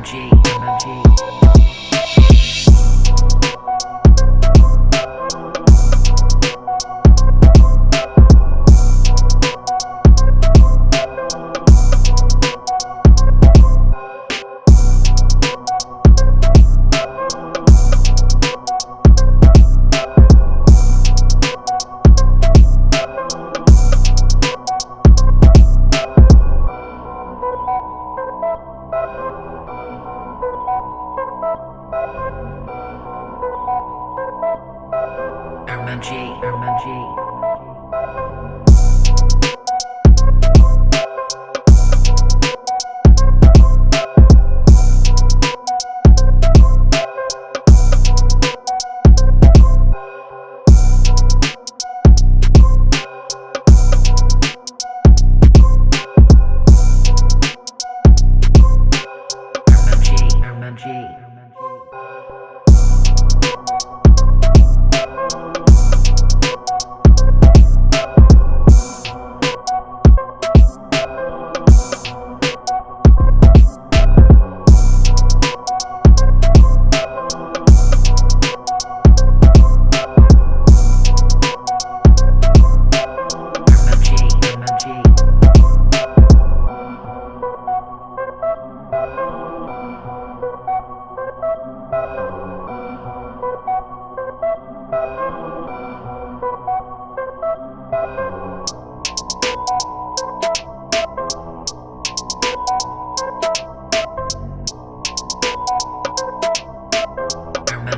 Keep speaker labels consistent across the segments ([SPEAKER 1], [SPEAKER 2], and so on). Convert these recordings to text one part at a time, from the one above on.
[SPEAKER 1] energy. G. energy, energy.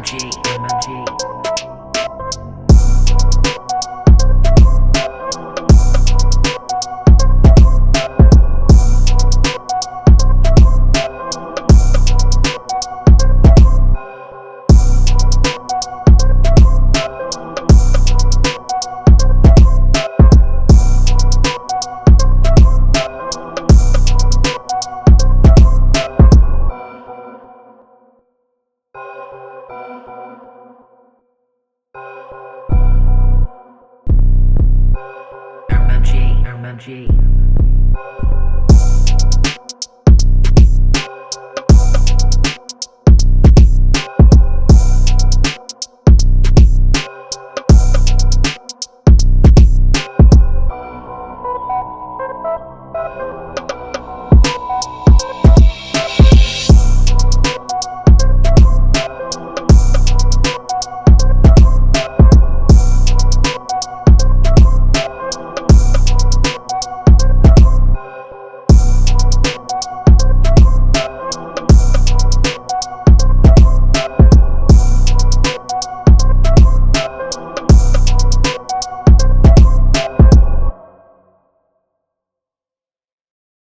[SPEAKER 1] MG, MG. G.